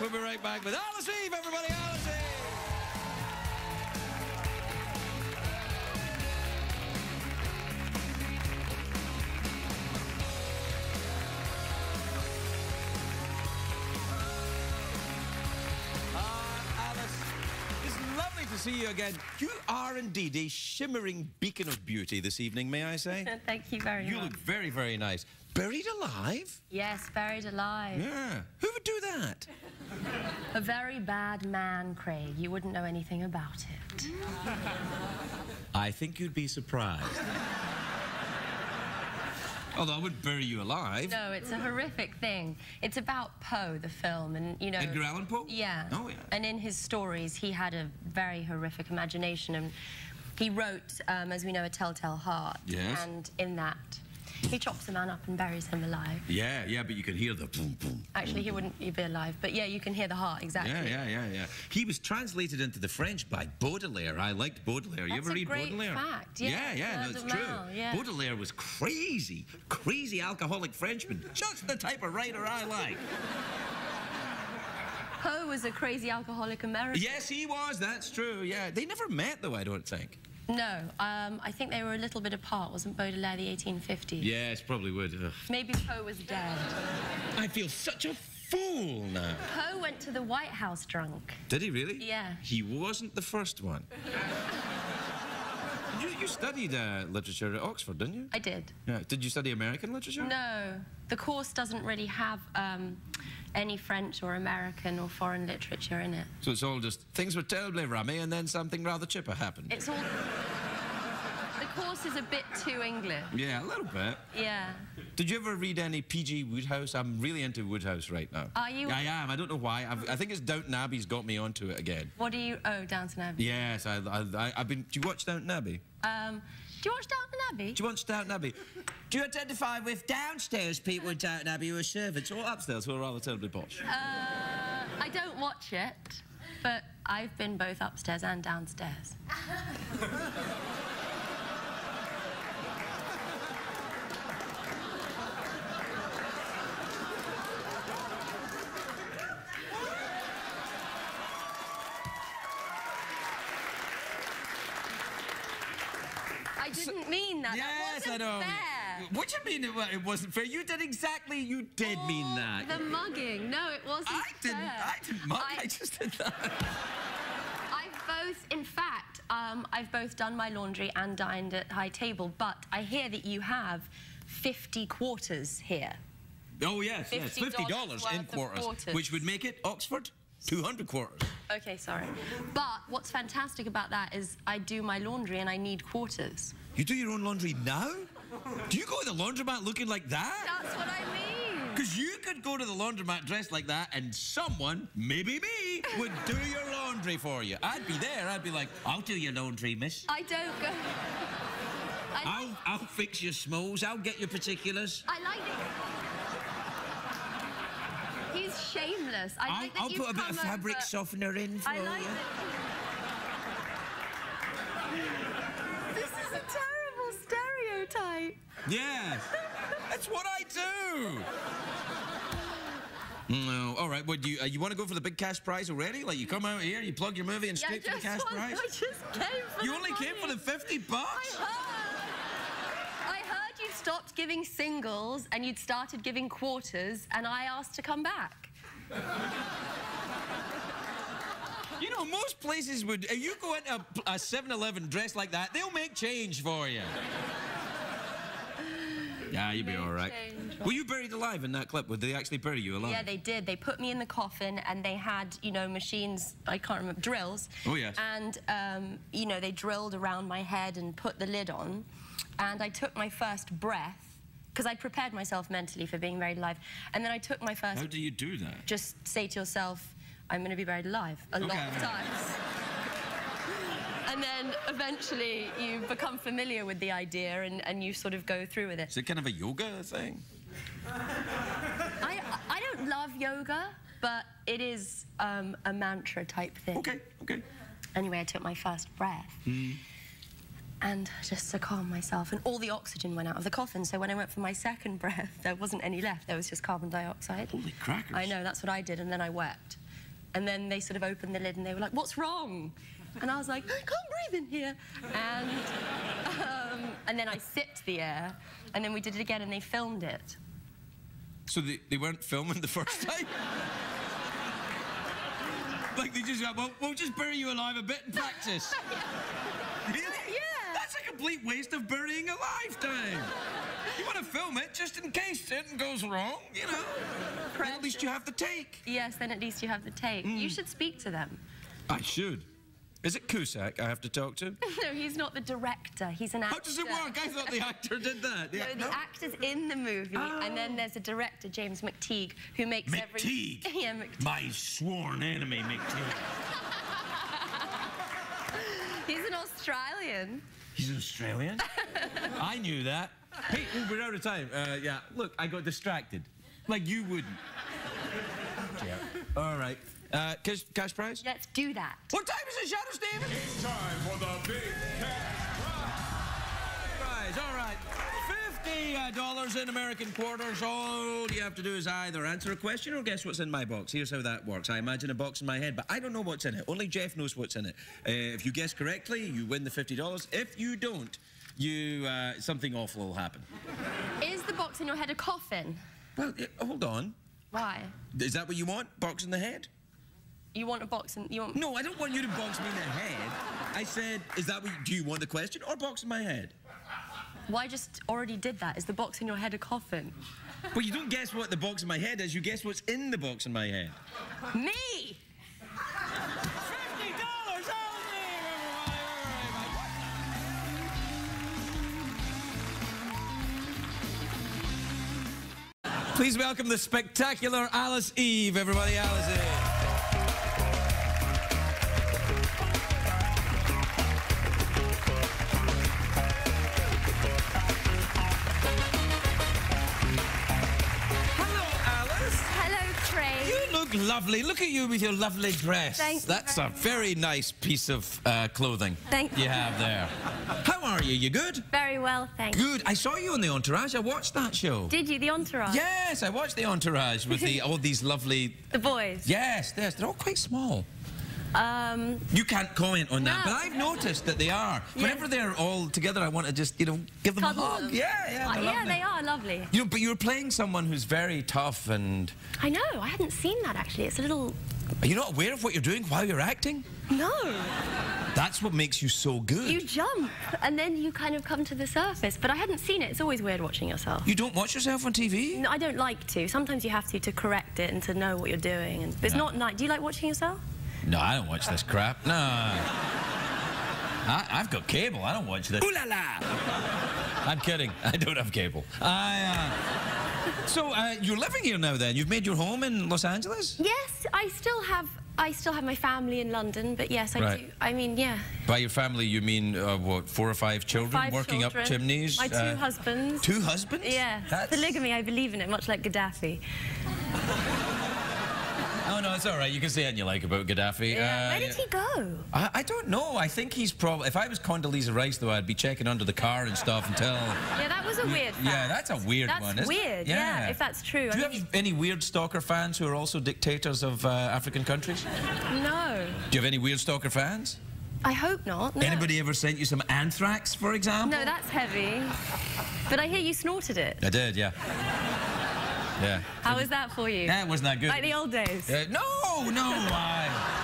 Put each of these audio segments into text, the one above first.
We'll be right back with Alice Eve, everybody. Alice Eve. See you again. You are indeed a shimmering beacon of beauty this evening, may I say? Thank you very You much. You look very, very nice. Buried alive? Yes, buried alive. Yeah. Who would do that? A very bad man, Craig. You wouldn't know anything about it. I think you'd be surprised. Although I wouldn't bury you alive. No, it's a horrific thing. It's about Poe, the film, and you know. Edgar Allan Poe? Yeah. Oh, yeah. And in his stories, he had a very horrific imagination, and he wrote, um, as we know, a Telltale Heart. Yes. And in that, he chops a man up and buries him alive. Yeah, yeah, but you can hear the boom, boom. Actually, he wouldn't be alive, but yeah, you can hear the heart exactly. Yeah, yeah, yeah, yeah. He was translated into the French by Baudelaire. I liked Baudelaire. you ever read Baudelaire? fact, Yeah, yeah, yeah, no, it's true. mouth, yeah. Baudelaire was crazy, crazy alcoholic Frenchman. Just the type of writer I like. Poe was a crazy alcoholic American. yes, he was. That's true. Yeah, they never met though. I don't think. No, um, I think they were a little bit apart. Wasn't Baudelaire the 1850s? Yes, probably would. Ugh. Maybe Poe was dead. I feel such a fool now. Poe went to the White House drunk. Did he really? Yeah. He wasn't the first one. You, you studied uh, literature at Oxford, didn't you? I did. Yeah. Did you study American literature? No, the course doesn't really have um, any French or American or foreign literature in it. So it's all just things were terribly rummy and then something rather chipper happened. It's all. The course is a bit too English. yeah, a little bit. Yeah. Did you ever read any P.G. Wodehouse? I'm really into Wodehouse right now. Are you? I am. I don't know why. I've, I think it's Downton Abbey's got me onto it again. What do you? Oh, Downton Abbey. Yes, I, I, I, I've been. Do you watch Downton Abbey? Um, do you watch Downton Abbey? Do you watch Downton Abbey? Do you identify with downstairs people in Downton Abbey who are servants or upstairs who are rather terribly posh? Uh, I don't watch it, but I've been both upstairs and downstairs. I didn't mean that. that wasn't fair. What do you mean it, it wasn't fair? You did exactly. You did mean Oh, that. The mugging. No, it wasn't I didn't. I didn't mug. I, I- just did that. I've both, in fact, um, I've both done my laundry and dined at high table, but I hear that you have 50 quarters here. Oh yes, yes, $50 fifty dollars in quarters, quarters. which would make it Oxford two hundred quarters. Okay, sorry. But what's fantastic about that is I do my laundry and I need quarters. You do your own laundry now? Do you go to the laundromat looking like that? That's what I mean. Because you could go to the laundromat dressed like that, and someone, maybe me, would do your laundry for you. I'd be there. I'd be like, "I'll do your laundry, miss. I don't go. I, I'll, I'll fix your smalls. I'll get your particulars. I like it. He's shameless. I I'll, that I'll put a bit of fabric over- softener in for I like you. it. This is a terrible stereotype. Yes, that's what I do. No, all right. What do you? Uh, you want to go for the big cash prize already? Like you come out here, you plug your movie, and Yeah, straight to the cash want- prize. I just came for You only came for the fifty I bucks. heard. I heard you stopped giving singles and you'd started giving quarters, and I asked to come back. You know, most places would. If you go into a, a 7-Eleven dressed like that, they'll make change for you. Yeah, you'll be all right. Were you buried alive in that clip? Would they actually bury you alive? Yeah, they did. They put me in the coffin and they had, you know, machines, I can't remember, drills. Oh, yes. And, um, you know, they drilled around my head and put the lid on. And I took my first breath, because I prepared myself mentally for being buried alive. And then I took my first, How do you do that? just say to yourself, I'm going to be buried alive a lot of times. and then eventually you become familiar with the idea and, and you sort of go through with it. Is it kind of a yoga thing? I, I don't love yoga, but it is um, a mantra type thing. Okay, okay. Anyway, I took my first breath. And just to calm myself, and all the oxygen went out of the coffin. So when I went for my second breath, there wasn't any left. There was just carbon dioxide. Holy crackers. I know, that's what I did, and then I wept. And then they sort of opened the lid and they were like, what's wrong? And I was like, I can't breathe in here. And, um, and then I sipped the air, and then we did it again and they filmed it. So they, they weren't filming the first time? like they just got, well, we'll just bury you alive a bit in practice. Really? Yeah. That's a complete waste of burying a lifetime. You want to film it just in case something goes wrong, you know? Then at least you have the take. Yes, then at least you have the tape. You should speak to them. I should. Is it Cusack I have to talk to? no, he's not the director. He's an actor. How does it work? I thought the actor did that. No, Yeah, the actor's in the movie, and then there's a director, James McTeigue, who makes every. McTeigue? yeah, McTeigue. My sworn enemy, McTeigue. He's an Australian. He's an Australian? I knew that. Hey, we're out of time. Uh, yeah, look, I got distracted. Like you wouldn't. Yeah. All right. Uh, cash, cash prize? Let's do that. What time is it, Shadow Steve? It's time for the big cash Prize, all right. Fifty uh, dollars in American quarters. All you have to do is either answer a question or guess what's in my box. Here's how that works. I imagine a box in my head, but I don't know what's in it. Only Geoff knows what's in it. Uh, if you guess correctly, you win the fifty dollars. If you don't, you uh, something awful will happen. Is the box in your head a coffin? Well, uh, hold on. Why? Is that what you want? Box in the head? You want a box in you want No, I don't want you to box me in the head. I said, is that what? Do you want the question or box in my head? Well, I just already did that. Is the box in your head a coffin? Well, you don't guess what the box in my head is. You guess what's in the box in my head. Me! Please welcome the spectacular Alice Eve, everybody. Alice Eve. Lovely. Look at you with your lovely dress. Thank That's a very nice piece of uh, clothing Thank you you. have there. How are you? You good? Very well, thank you. Good. I saw you on the Entourage. I watched that show. Did you, the entourage? Yes, I watched the Entourage with the all these lovely. The boys? Yes, yes, they're all quite small. Um, You can't comment on that, No. but I've noticed that they are. Yes. Whenever they're all together, I want to just, you know, give them cuddle a hug. them. Yeah, yeah, Uh, they're yeah, they are lovely. You know, but you're playing someone who's very tough, and I know, I hadn't seen that actually. It's a little. are you not aware of what you're doing while you're acting? No! That's what makes you so good. You jump and then you kind of come to the surface. But I hadn't seen it. It's always weird watching yourself. You don't watch yourself on TV? No, I don't like to. Sometimes you have to to correct it and to know what you're doing. And it's Yeah. not nice. Do you like watching yourself? No, I don't watch this crap. No. I, I've got cable. I don't watch this. Ooh la la! I'm kidding. I don't have cable. I, uh... So, uh, you're living here now then? You've made your home in Los Angeles? Yes, I still have. I still have my family in London, but yes, I Right. do. I mean, yeah. By your family, you mean, uh, what, four or five children Five working children, up chimneys? My two Uh, husbands. Two husbands? Yeah. That's... Polygamy, I believe in it, much like Gaddafi. Oh, no, it's all right. You can say anything you like about Gaddafi. Yeah. Uh, Where did he go? I, I don't know. I think he's probably... If I was Condoleezza Rice, though, I'd be checking under the car and stuff until... Yeah, that was a weird fact. Yeah, that's a weird That's one, it? weird, yeah, if that's true. Do you have any weird stalker fans who are also dictators of uh, African countries? No. Do you have any weird stalker fans? I hope not. No. Anybody ever sent you some anthrax, for example? No, that's heavy. But I hear you snorted it. I did, yeah. Yeah. How was that for you? Yeah, it wasn't that good. Like the old days. Uh, no, no, I...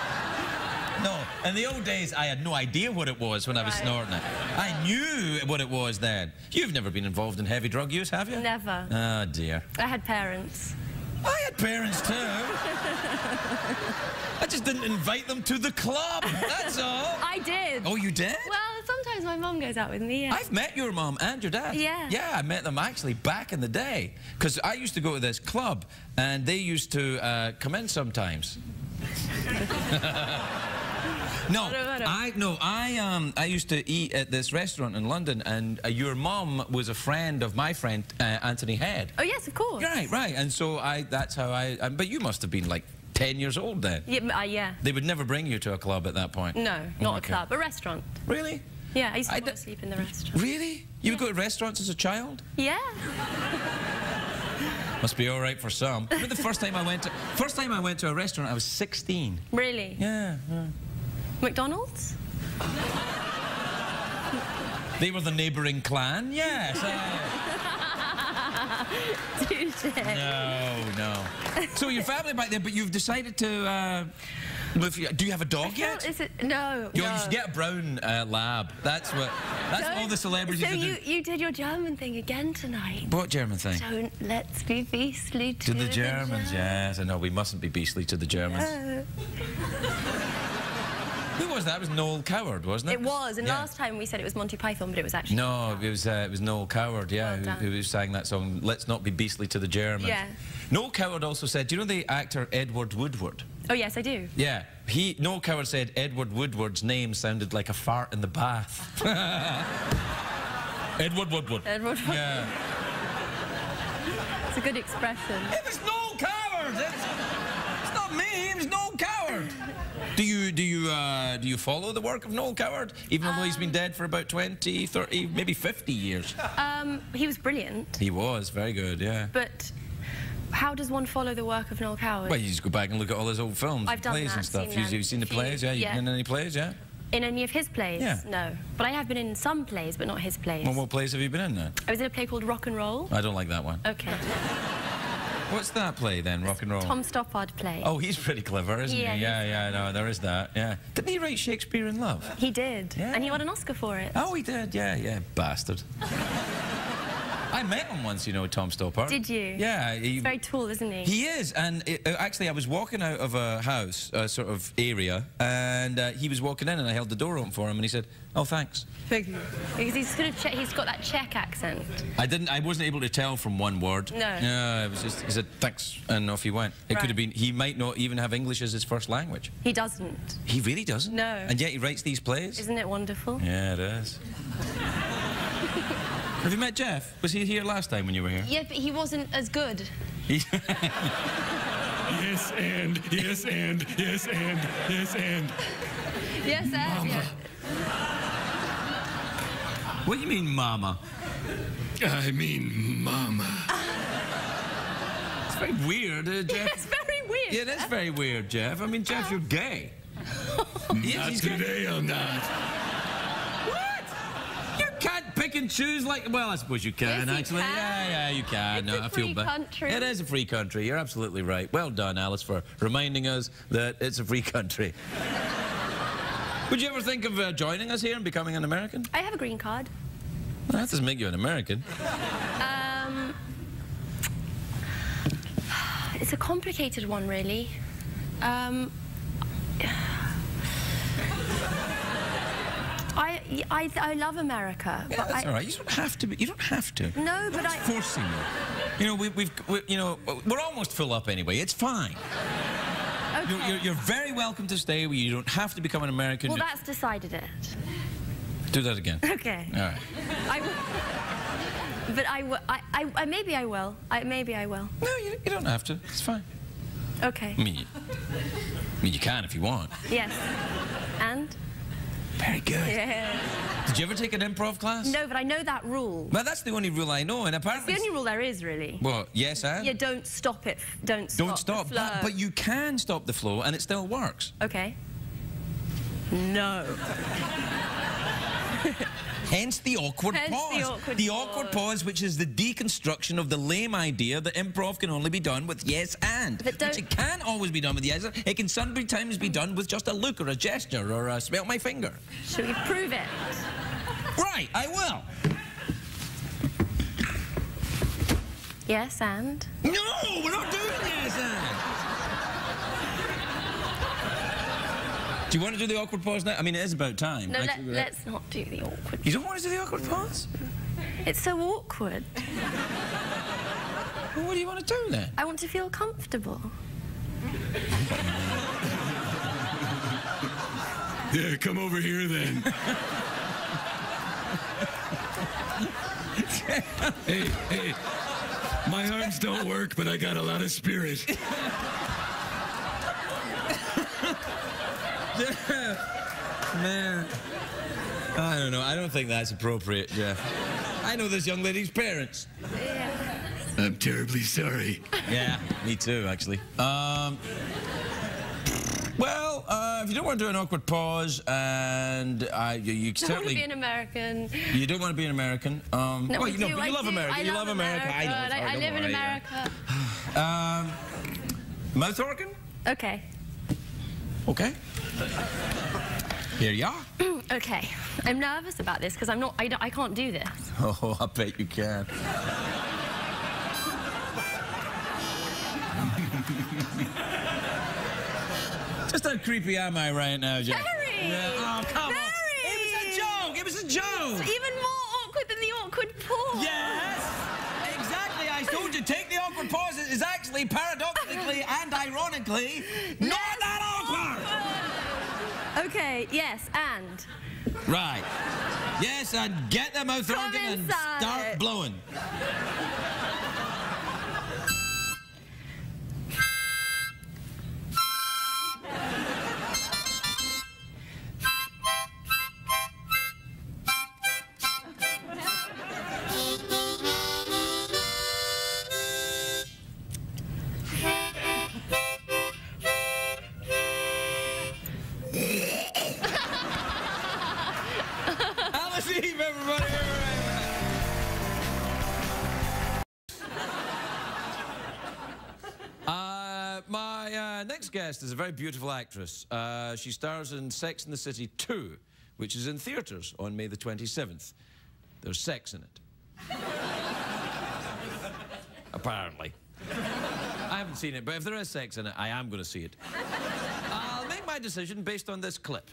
No, in the old days, I had no idea what it was when I was snorting it. I knew what it was then. You've never been involved in heavy drug use, have you? Never. Oh, dear. I had parents. I had parents too. I just didn't invite them to the club, that's all. I did. Oh, you did? Well, sometimes my mum goes out with me. Yeah. I've met your mom and your dad. Yeah. Yeah, I met them actually back in the day. Because I used to go to this club and they used to uh, come in sometimes. no, What about 'em? I no, I um I used to eat at this restaurant in London, and uh, your mom was a friend of my friend uh, Anthony Head. Oh yes, of course. Right, right, and so I that's how I. Um, but you must have been like ten years old then. Yeah, uh, yeah. They would never bring you to a club at that point. No, not Okay. a club, a restaurant. Really? Yeah, I used to I fall asleep in the restaurant. Really? You would go to restaurants as a child? Yeah. Must be all right for some. The first time I went to first time I went to a restaurant, I was 16. Really? Yeah. yeah. McDonald's? They were the neighbouring clan. Yes. uh, no, no. So your family back there, but you've decided to. Uh, do you have a dog yet? is it? No. Yo, no. you should get a brown uh, lab. That's what. That's Don't- all the celebrities So you, you did your German thing again tonight. What German thing? Don't let's be beastly to, To the Germans, Germans. yes. I know we mustn't be beastly to the Germans. Uh, Who was that? It was Noel Coward, wasn't it? it was, and Yeah. last time we said it was Monty Python, but it was actually. No, it was uh, it was Noel Coward, yeah, Well who, who sang that song. Let's not be beastly to the Germans. Yeah. Noel Coward also said, do you know the actor Edward Woodward? Oh yes, I do. Yeah. He Noel Coward said Edward Woodward's name sounded like a fart in the bath. Edward Woodward. Edward. Woodward. Yeah. It's a good expression. It was Noel Coward. It's, it's not me. It was Noel Coward. Do you do you uh, do you follow the work of Noel Coward, even though he's been dead for about 20, 30, maybe 50 years? Um, he was brilliant, He was very good, yeah. but how does one follow the work of Noel Coward? Well, you just go back and look at all his old films, I've done plays that, and stuff. seen You, have you seen the plays? Yeah, you've yeah. been in any plays? Yeah. In any of his plays? Yeah. No. But I have been in some plays, but not his plays. Well, what plays have you been in then? I was in a play called Rock and Roll. I don't like that one. Okay. What's that play then? Rock and roll. Tom Stoppard play. Oh, he's pretty clever, isn't Yeah, he? Yeah, yeah, no, there is that. Yeah. Didn't he write Shakespeare in Love? He did. Yeah. And he won an Oscar for it. Oh, he did. Yeah, yeah, bastard. I met him once, you know, Tom Stoppard. Did you? Yeah. He, He's very tall, isn't he? He is, and it, uh, actually, I was walking out of a house, a sort of area, and uh, he was walking in, and I held the door open for him, and he said, "Oh, thanks." Thank you. Because he's, gonna che- he's got that Czech accent. I didn't. I wasn't able to tell from one word. No. No, it was just. He said, "Thanks," and off he went. It Right. could have been. He might not even have English as his first language. He doesn't. He really doesn't. No. And yet he writes these plays. Isn't it wonderful? Yeah, it is. have you met Geoff? Was he here last time when you were here? Yeah, but he wasn't as good. Yes, and, yes, and, yes, and, yes, and. Yes, Ed. Yeah. what do you mean, Mama? I mean, Mama. It's very weird, uh, Geoff. It's very weird. Yeah, that's very weird, Geoff. I mean, Geoff, you're gay. Yes, Not gay. today, I'm not. What? You can't pick and choose like. Well, I suppose you can Yes, you actually. can. Yeah, yeah, you can. It's no, a I feel free bad. country. It is a free country. You're absolutely right. Well done, Alice, for reminding us that it's a free country. Would you ever think of uh, joining us here and becoming an American? I have a green card. Well, that doesn't make you an American. Um, it's a complicated one, really. Um, I, I, I love America, Yeah, that's I, all right. You don't have to. Be, you don't have to. No, but That's I- forcing you. You know, we, we've, we, you know, we're almost full up anyway. It's fine. You're, okay. you're, you're very welcome to stay. You don't have to become an American. well, that's decided it. Do that again. Okay. All right. I but I, w- I, I, I, maybe I will. I, maybe I will. No, you, you don't have to. It's fine. Okay. I mean, you, I mean, you can if you want. Yes. And? Very good. Yeah. Did you ever take an improv class? No, but I know that rule. Well, that's the only rule I know, and It's apparently. the only rule there is, really. Well, yes, and Yeah, don't stop it. Don't stop. don't stop. But, but you can stop the flow, and it still works. Okay. No. Hence the awkward Hence the pause. awkward awkward pause. pause, which is the deconstruction of the lame idea that improv can only be done with yes and. But Which it can't always be done with yes. It can sometimes be done with just a look or a gesture or a smell my finger. Shall we prove it? Right, I will. Yes, and? No, we're not doing yes and. Do you want to do the awkward pause now? I mean, it is about time. No, let, Actually, let's not do the awkward. You don't want to do the awkward pause? It's so awkward. Well, what do you want to do then? I want to feel comfortable. Yeah, come over here then. hey, hey. My arms don't work, but I got a lot of spirit. Man. I don't know. I don't think that's appropriate, Geoff. I know this young lady's parents. Yes. I'm terribly sorry. Yeah, me too, actually. Um, well, uh, if you don't want to do an awkward pause, and uh, you, you I want to be an American. you don't want to be an American. Um, No, well, you know, do, but you love do. America. I you love love America. I know. Sorry, I, I don't live in worry, yeah. America. Um, mouth organ? Okay. Okay. Here you are. Okay. I'm nervous about this because I'm not. I, I can't do this. Oh, I bet you can. Just how creepy am I right now, Jack? Very! Yeah. Oh, come on. Very! It was a joke. It was a joke. Even more awkward than the awkward pause. Yes. Exactly. I told you, take the awkward pause. It is actually paradoxically and ironically not that. Okay. Yes. And. Right. Yes, and get the mouth Come organ and start blowing. Guest is a very beautiful actress. Uh, she stars in Sex and the City 2, which is in theatres on May the 27th. There's sex in it. Apparently. I haven't seen it, but if there is sex in it, I am going to see it. I'll make my decision based on this clip.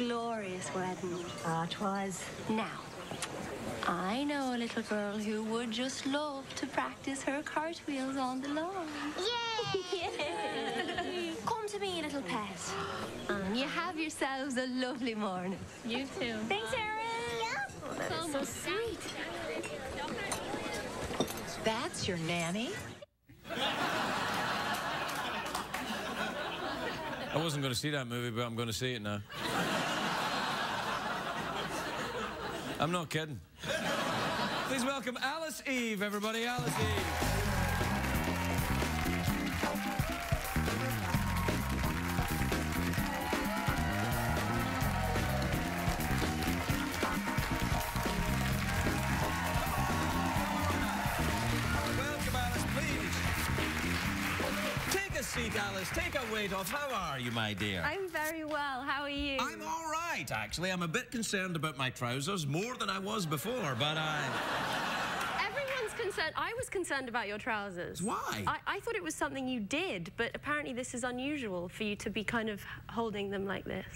Quite the glorious wedding. Ah, 'twas. Now, I know a little girl who would just love to practice her cartwheels on the lawn. Yay! Come to me, little pet. And you have yourselves a lovely morning. You too. Thanks, Erin. Oh, so sweet. That's your nanny? I wasn't going to see that movie, but I'm going to see it now. I'm not kidding. Please welcome Alice Eve, everybody. Alice Eve. Welcome, Alice, please. Take a seat, Alice. Take a weight off. How are you, my dear? I'm very well. How are you? I'm all right, actually. I'm a bit concerned about my trousers, more than I was before, but I... Everyone's concerned. I was concerned about your trousers. Why? I, I thought it was something you did, but apparently this is unusual for you to be kind of holding them like this.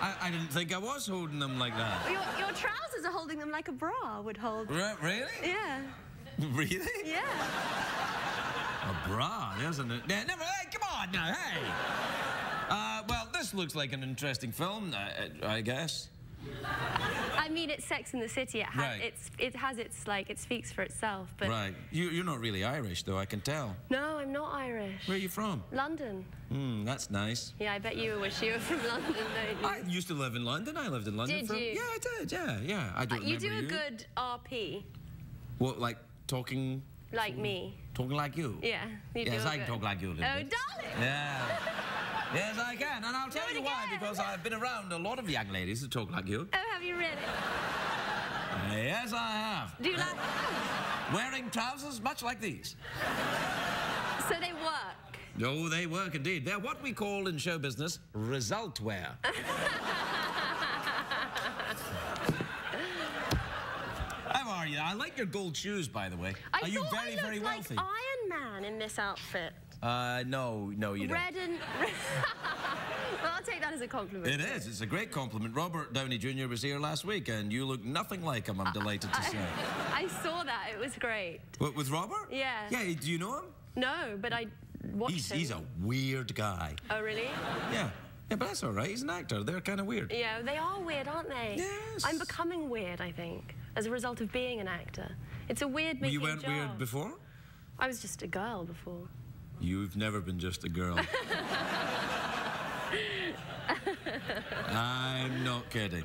I, I didn't think I was holding them like that. Your, your trousers are holding them like a bra would hold. Re- really? Yeah. Really? Yeah. A bra, isn't it? Yeah, never, hey, come on now, hey! This looks like an interesting film, uh, I guess. I mean, it's Sex in the City. It, ha- Right. it's, it has its, like, it speaks for itself. But Right. You, you're not really Irish, though, I can tell. no, I'm not Irish. Where are you from? London. Hmm, that's nice. Yeah, I bet you wish you were from London, don't you? I used to live in London. I lived in London Did for... you? Yeah, I did, yeah, yeah. I don't Uh, you do a good RP, What, like talking... like me. Talking like you? Yeah, you Yes, do a I can good- talk like you a little Oh, bit. darling! Yeah. Yes, I can. And I'll tell it you why, because I've been around a lot of young ladies who talk like you. Oh, have you really? Yes, I have. Do you like Wearing trousers much like these. So they work. Oh, they work indeed. They're what we call in show business result wear. How are you? I like your gold shoes, by the way. I are you very, I very wealthy? like Iron Man in this outfit. Uh, no, no, you don't. Red and... well, I'll take that as a compliment. It is. It's a great compliment. Robert Downey Jr. was here last week, and you look nothing like him, I'm delighted to say. I saw that. It was great. What, with Robert? Yeah. Yeah, do you know him? No, but I watched He's, him. he's a weird guy. Oh, really? Yeah. Yeah, but that's all right. He's an actor. They're kind of weird. Yeah, they are weird, aren't they? Yes. I'm becoming weird, I think, as a result of being an actor. It's a weird Well, you weren't job. weird before? I was just a girl before. You've never been just a girl. I'm not kidding.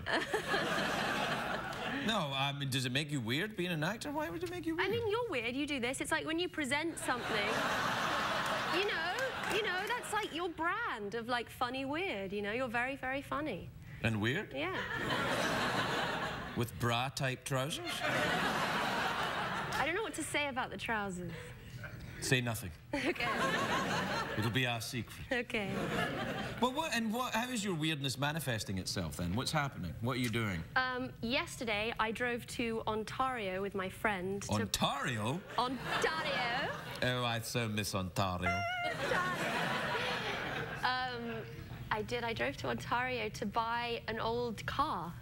No, I mean, does it make you weird being an actor? Why would it make you weird? I mean, you're weird. You do this. It's like when you present something. You know, you know, that's like your brand of like funny weird. You know, you're very, very funny. and weird? Yeah. With bra type trousers? I don't know what to say about the trousers. Say nothing. Okay. It'll be our secret. Okay. Well, what and what? How is your weirdness manifesting itself then? What's happening? What are you doing? Um, yesterday, I drove to Ontario with my friend. To Ontario? Ontario. Oh, I so miss Ontario. Um, I did. I drove to Ontario to buy an old car.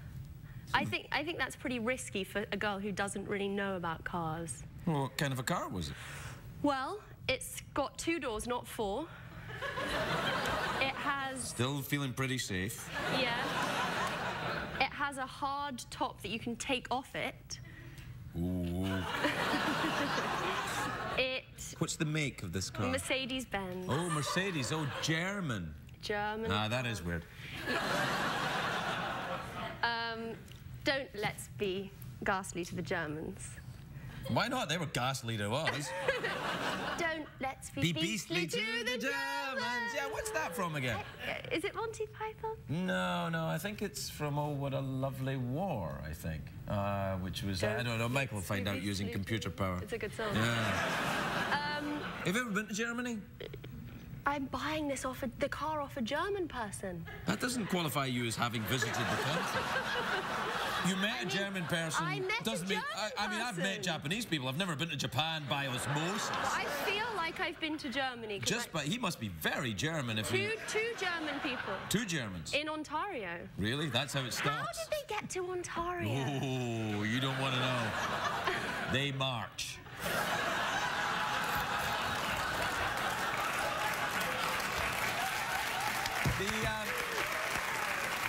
I think I think that's pretty risky for a girl who doesn't really know about cars. Well, what kind of a car was it? Well, it's got two doors, not four. It has, Still feeling pretty safe. yeah. It has a hard top that you can take off it. Ooh. It What's the make of this car? Mercedes Benz, Oh, Mercedes. Oh, German. German. Ah, that is weird. Um, don't let's be ghastly to the Germans. Why not? They were ghastly to us. Don't let's be, Be beastly to the Germans. Yeah, what's that from again? Is it Monty Python? No, no, I think it's from Oh, What a Lovely War, I think. Uh, which was, I don't know, Michael will find out using computer power. It's a good song. Yeah. Um, Have you ever been to Germany? I'm buying this off a, the car off a German person. That doesn't qualify you as having visited the country. You met a German person. I met a doesn't mean, German I, I mean, I've met. Japanese people. I've never been to Japan by osmosis. I feel like I've been to Germany. Just I- by, he must be very German if two, he. two German people Two Germans. in Ontario. Really? That's how it starts? How did they get to Ontario? Oh, you don't want to know. They march. The, um,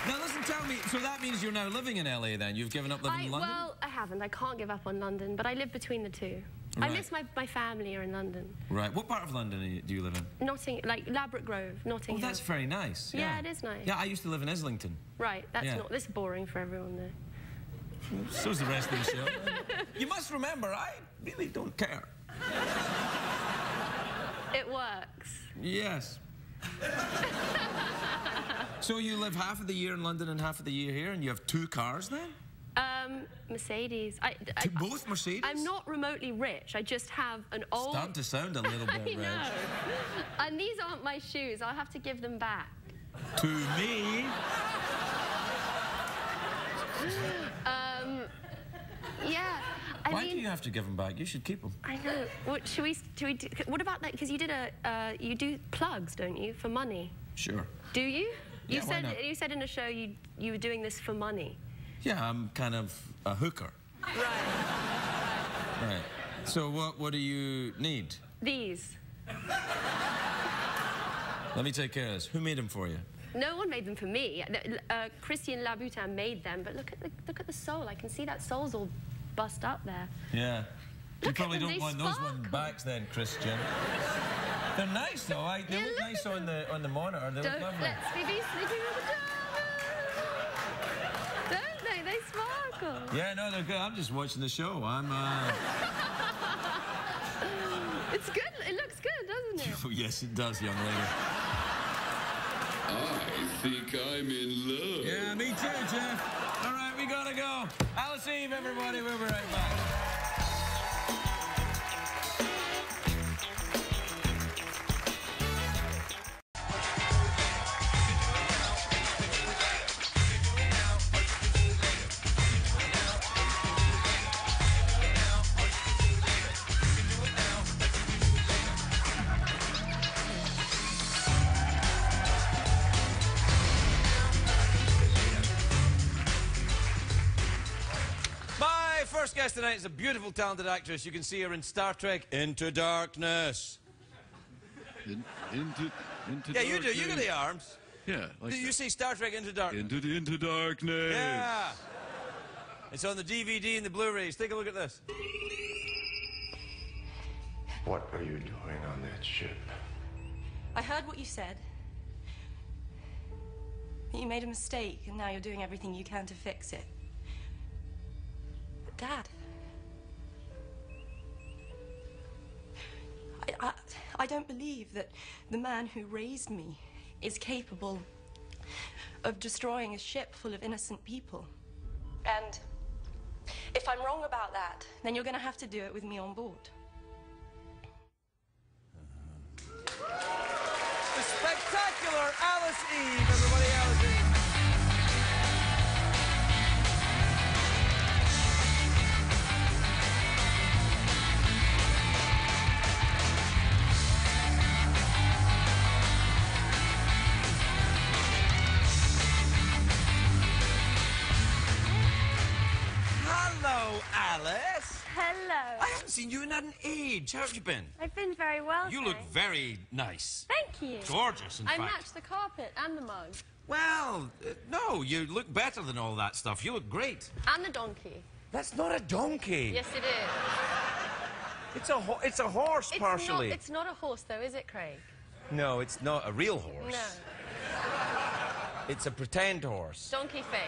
now listen, tell me. So that means you're now living in LA. Then you've given up living I, in London. well, I haven't. I can't give up on London, but I live between the two. I miss my, my family are in London. Right. What part of London do you live in? Notting, like Ladbroke Grove, Notting Oh, that's very nice. Yeah, Yeah, it is nice. Yeah, I used to live in Islington. Right, that's Yeah. not, this is boring for everyone though. So's the rest of the show. you must remember, I really don't care. It works. Yes. so you live half of the year in London and half of the year here, and you have two cars then? Um, Mercedes. I, I, Two, both Mercedes? I'm not remotely rich. I just have an old. Starting to sound a little bit know. rich. And these aren't my shoes. I'll have to give them back. To me, Um, yeah. I why mean, do you have to give them back? You should keep them. I know. What should we? Should we? Do, what about that? Because you did a. Uh, you do plugs, don't you, for money? Sure. Do you? You Yeah, said you said in a show you you were doing this for money. Yeah, I'm kind of a hooker. Right. Right. So what, what do you need? These. Let me take care of this. Who made them for you? No one made them for me. Uh, Christian Louboutin made them, but look at the look at the sole. I can see that sole's all bust up there. Yeah. You Look at probably them, don't they want those ones back then, Christian. They're nice though. I, they Yeah, look look nice at on the on the monitor. They look Don't lovely. let's be beastly to the Germans. Don't they? They sparkle. Yeah, no, they're good. I'm just watching the show. I'm. Uh... It's good. It looks good, doesn't it? Oh, yes, it does, young lady. I think I'm in love. Yeah, me too, Geoff. Gotta go. Alice Eve, everybody. We'll be right back. Tonight is a beautiful, talented actress. You can see her in Star Trek Into Darkness. In, into, into Yeah, you do. You got the arms. Yeah, like you that. see Star Trek Into Darkness? Into the into darkness. Yeah. It's on the DVD and the Blu-rays. Take a look at this. What are you doing on that ship? I heard what you said. That you made a mistake, and now you're doing everything you can to fix it. But, Dad. I, I, don't believe that the man who raised me is capable of destroying a ship full of innocent people. And if I'm wrong about that, then you're going to have to do it with me on board. The spectacular Alice Eve, seen you in an age. How have you been? I've been very well. You look very nice. Thank you. Gorgeous, in I fact. matched the carpet and the mug Well, uh, no, you look better than all that stuff. You look great. and the donkey. That's not a donkey. Yes, it is. It's a ho- it's a horse It's partially. Not, it's not a horse, though, is it, Craig? No, it's not a real horse. No. It's a pretend horse. Donkey face.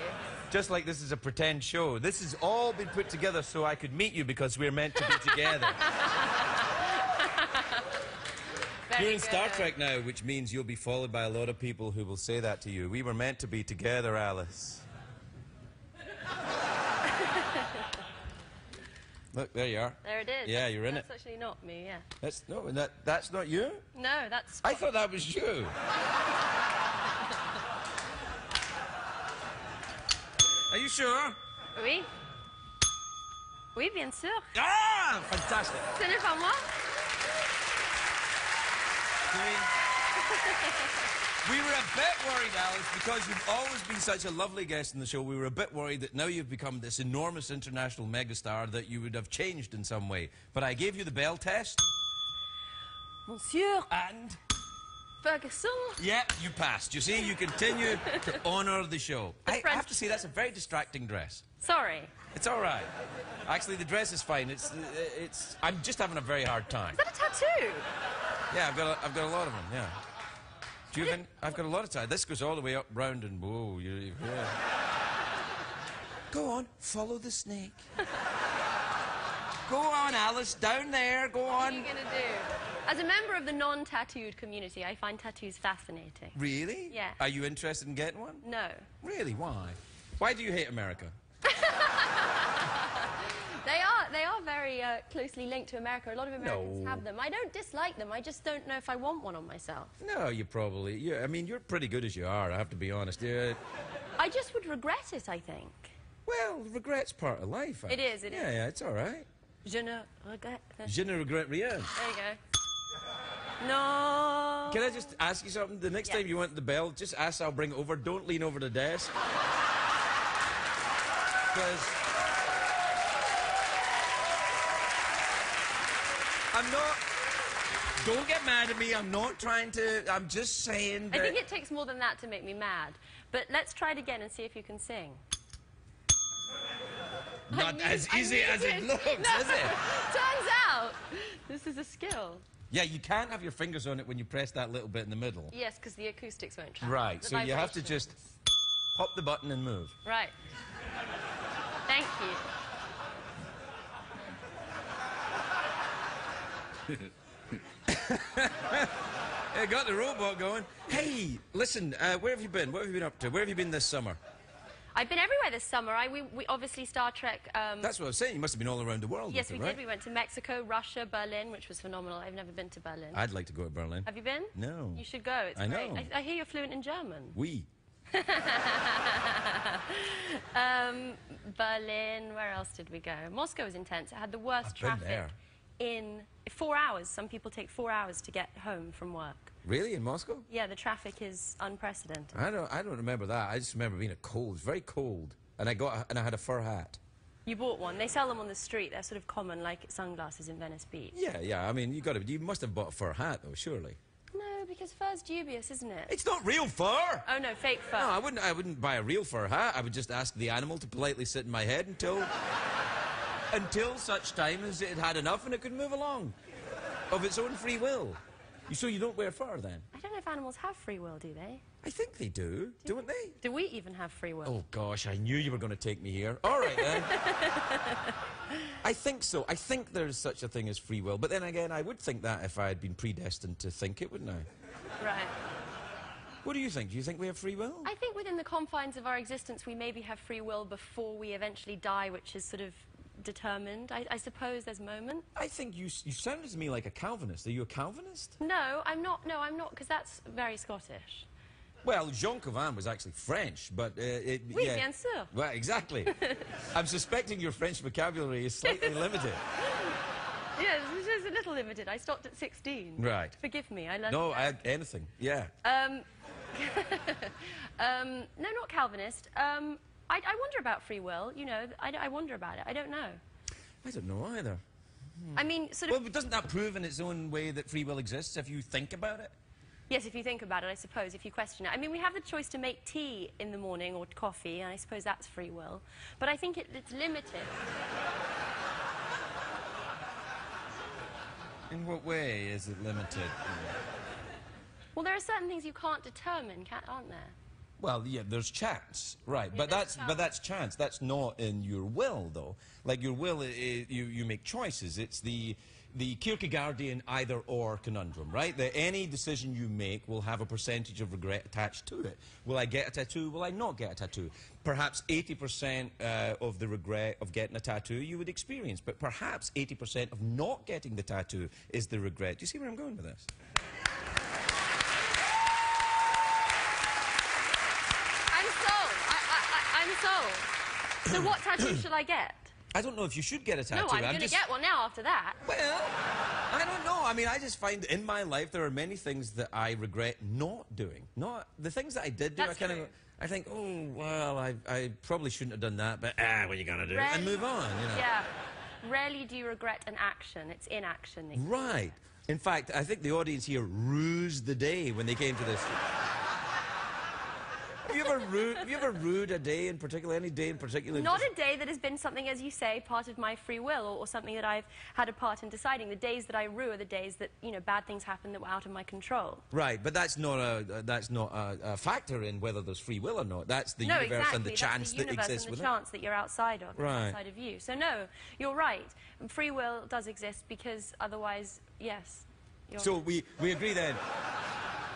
Just like this is a pretend show. This has all been put together so I could meet you because we're meant to be together. You're in Star. Trek now, which means you'll be followed by a lot of people who will say that to you. We were meant to be together, Alice. Look, there you are. There it is. Yeah, you're in that's it. actually not me, yeah. That's no, that, that's not you. No, that's. I thought that was you. you sure? Oui. Oui, bien sûr. Ah, fantastic. Ce n'est pas moi. We were a bit worried, Alice, because you've always been such a lovely guest in the show. We were a bit worried that now you've become this enormous international megastar that you would have changed in some way. But I gave you the bell test, Monsieur and Ferguson. yeah, you passed. You see, you continue to honour the show. I, I French- have to say that's a very distracting dress. Sorry. It's all right. Actually, the dress is fine. It's, uh, it's. I'm just having a very hard time. Is that a tattoo? Yeah, I've got, a, I've got a lot of them. Yeah. Do you have any? I've got a lot of time. This goes all the way up, round, and whoa. You, you- yeah. Go on, follow the snake. Go on, Alice, down there. Go on. What are you going to do? As a member of the non tattooed community, I find tattoos fascinating. Really? Yeah. Are you interested in getting one? No. Really? Why? Why do you hate America? They are they are very uh, closely linked to America. A lot of Americans No. have them. I don't dislike them. I just don't know if I want one on myself. No, you probably. Yeah, I mean, you're pretty good as you are. I have to be honest. Yeah. I just would regret it. I think. Well, regret's part of life. It is, it yeah, is. Yeah, it's all right. Je ne regrette. Je ne regrette rien. There you go. No. Can I just ask you something? The next Yeah. time you want the bell, just ask, I'll bring it over. Don't lean over the desk. Because I'm not. Don't get mad at me. I'm not trying to. I'm just saying I think it takes more than that to make me mad. But let's try it again and see if you can sing. not knew- as easy as it it. looks, No. is it? Turns out, this is a skill. Yeah, you can't have your fingers on it when you press that little bit in the middle. Yes, because the acoustics won't travel. Right, The so you have to just pop the button and move. Right. Thank you. Yeah, got the robot going. Hey, listen, uh, where have you been? What have you been up to? Where have you been this summer? I've been everywhere this summer. I, we, we obviously Star Trek. Um, That's what I was saying. You must have been all around the world. yes, with we it, right? did. We went to Mexico, Russia, Berlin, which was phenomenal. I've never been to Berlin. I'd like to go to Berlin. Have you been? No. You should go. It's I great. know. I, I hear you're fluent in German. We. Um, Berlin. Where else did we go? Moscow was intense. It had the worst I've traffic in four hours. Some people take four hours to get home from work. Really in Moscow? Yeah, the traffic is unprecedented. I don't. I don't remember that. I just remember being a cold, very cold, and I got a, and I had a fur hat. You bought one. They sell them on the street. They're sort of common, like sunglasses in Venice Beach. Yeah, yeah. I mean, you got to. You must have bought a fur hat though, surely. No, because fur's dubious, isn't it? It's not real fur. Oh no, fake fur. No, I wouldn't. I wouldn't buy a real fur hat. I would just ask the animal to politely sit in my head until until such time as it had had enough and it could move along. of its own free will. You- So you don't wear fur then? I don't know if animals have free will, do they? I think they do, don't they? Do we even have free will? Oh gosh, I knew you were going to take me here. All right then. I think so. I think there's such a thing as free will. But then again, I would think that if I had been predestined to think it, wouldn't I? Right. What do you think? Do you think we have free will? I think within the confines of our existence, we maybe have free will before we eventually die, which is sort of determined. I, I suppose there's moments. I think you, you sounded to me like a Calvinist. Are you a Calvinist? No, I'm not. No, I'm not, because that's very Scottish. Well, Jean Cauvin was actually French, but uh, it, Oui, yeah. bien sûr. Well, exactly. I'm suspecting your French vocabulary is slightly limited. Yes, it's a little limited. I stopped at 16. Right. Forgive me. I learned. No, I, anything. Yeah. Um, um, no, not Calvinist. Um, I, I wonder about free will. You know, I, I wonder about it. I don't know. I don't know either. I mean, sort of. Well, doesn't that prove in its own way that free will exists if you think about it? Yes, if you think about it, I suppose, if you question it. I mean, we have the choice to make tea in the morning or coffee, and I suppose that's free will. But I think it, it's limited. In what way is it limited? Well, there are certain things you can't determine, can't, aren't there? Well, yeah, there's chance, right? but there's that's but that's chance. That's not in your will, though. Like your will, i i you you make choices. It's the the Kierkegaardian either-or conundrum, right? That any decision you make will have a percentage of regret attached to it. Will I get a tattoo? Will I not get a tattoo? Perhaps 80% uh, of the regret of getting a tattoo you would experience, but perhaps 80% of not getting the tattoo is the regret. Do you see where I'm going with this? I'm sold. I, I, I'm. So what tattoo should I get? I don't know if you should get a tattoo. No, I'm, going to get one now after that. Well, I don't know. I mean, I just find in my life there are many things that I regret not doing. Not the things that I did do. That's I kind true. of, I think, oh well, I, I probably shouldn't have done that, but ah, what are you gonna do? And move on. You know. Yeah. Rarely do you regret an action. It's inaction. that Right. In fact, I think the audience here rused the day when they came to this. Have you ever rued? Have you ever rued a day in particular? Any day in particular? Not a day that has been something, as you say, part of my free will or, or something that I've had a part in deciding. The days that I rue are the days that, you know, bad things happen that were out of my control. Right, but that's not a that's not a, a factor in whether there's free will or not. That's the no, universe exactly. and the That's chance the that universe exists and the chance that you're outside of, Right. outside of you. So no, you're right. Free will does exist because otherwise, yes. You're So we, we agree then.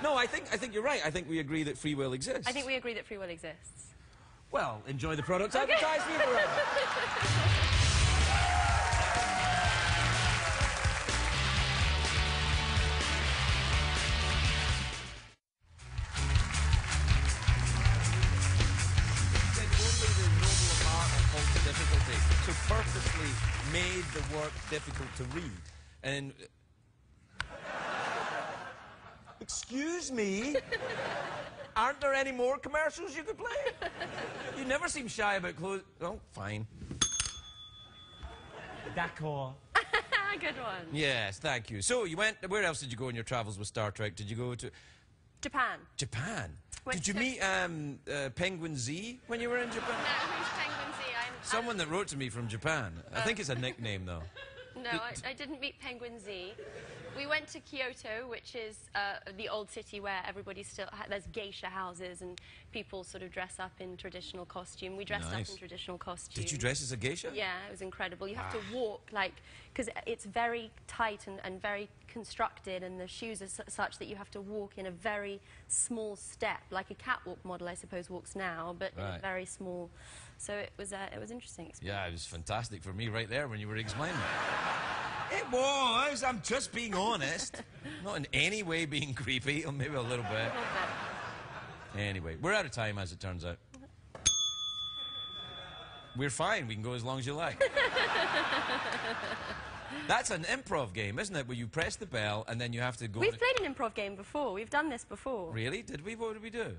No, I think I think you're right. I think we agree that free will exists. I think we agree that free will exists. Well, enjoy the product advertised for you forever. Said only the noble art of difficulty. So purposely made the work difficult to read. And Excuse me? Aren't there any more commercials you could play? You never seem shy about clothes. Oh, fine. D'accord. Good one. Yes, thank you. So you went. Where else did you go in your travels with Star Trek? Did you go to Japan. Japan? Went did you to- meet um, uh, Penguin Z when you were in Japan? No, who's Penguin Z? I'm, Someone that wrote to me from Japan. I think it's a nickname though. No, I, I didn't meet Penguin Z. We went to Kyoto, which is uh, the old city where everybody still ha- there's geisha houses and people sort of dress up in traditional costume. We dressed Nice. up in traditional costume. Did you dress as a geisha? Yeah, it was incredible. You have to walk like because it's very tight and, and very constructed, and the shoes are su- such that you have to walk in a very small step, like a catwalk model, I suppose, walks now, but in a very small. So it was uh, it was interesting. Experience. Yeah, it was fantastic for me right there when you were explaining it. It was. I'm just being honest. Not in any way being creepy, or maybe a little bit. Anyway, we're out of time as it turns out. We're fine. We can go as long as you like. That's an improv game, isn't it? Where you press the bell and then you have to go. We've played an improv game before. We've done this before. Really? Did we? What did we do?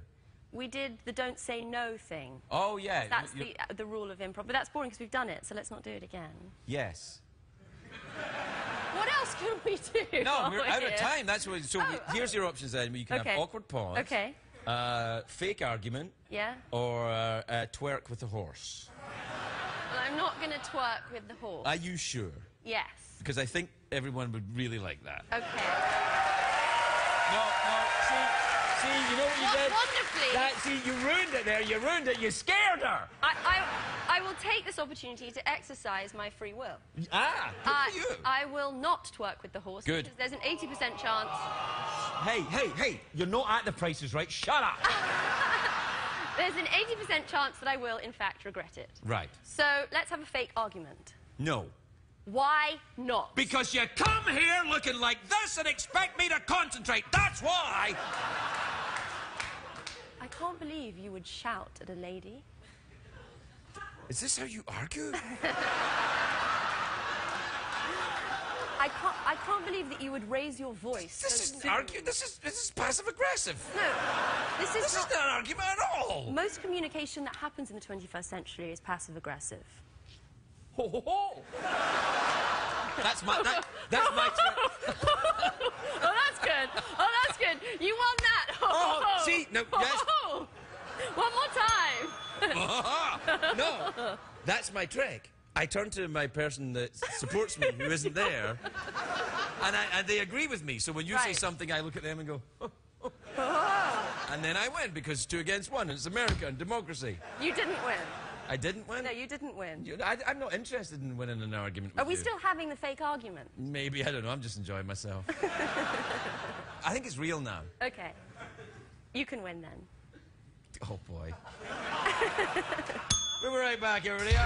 We did the don't say no thing. Oh yeah. That's the, uh, the rule of improv. But that's boring because we've done it, so let's not do it again. Yes. What else can we do? No, we're out of time. That's what. So we- Oh, here's your options then. You can Okay. have awkward pause. Okay. Uh, fake argument. Yeah? Or uh, uh, twerk with a horse. Well, I'm not going to twerk with the horse. Are you sure? Yes. Because I think everyone would really like that. Okay. No, no, see, you you did? wonderfully. That, see, you ruined it there. You ruined it. You scared her. I, I, I will take this opportunity to exercise my free will. Ah, good I, for you. I will not twerk with the horse. Good. Because there's an 80% chance. Hey, hey, hey! You're not at the prices right. Shut up. There's an 80% chance that I will, in fact, regret it. right. So let's have a fake argument. No. Why not? Because you come here looking like this and expect me to concentrate. That's why. I can't believe you would shout at a lady. Is this how you argue? I can't, I can't believe that you would raise your voice. This so isn't argue. This is this is passive aggressive. No, this is This not. is not an argument at all. Most communication that happens in the 21st century is passive aggressive. Ho, ho, ho. That's my that, that's my. Oh, that's good. Oh, that's good. You won that. Oh, oh see, no, oh, yes. One more time. no, that's my trick. I turn to my person that supports me, who isn't there, and, I, and they agree with me. So when you say something, I look at them and go, "Oh, and then I win because two against one. And it's America and democracy. You didn't win. I didn't win. No, you didn't win. You- I, am not interested in winning an argument with Are we you. still having the fake argument? Maybe I don't know. I'm just enjoying myself. I think it's real now. Okay. You can win then. Oh boy. we'll be right back, everybody.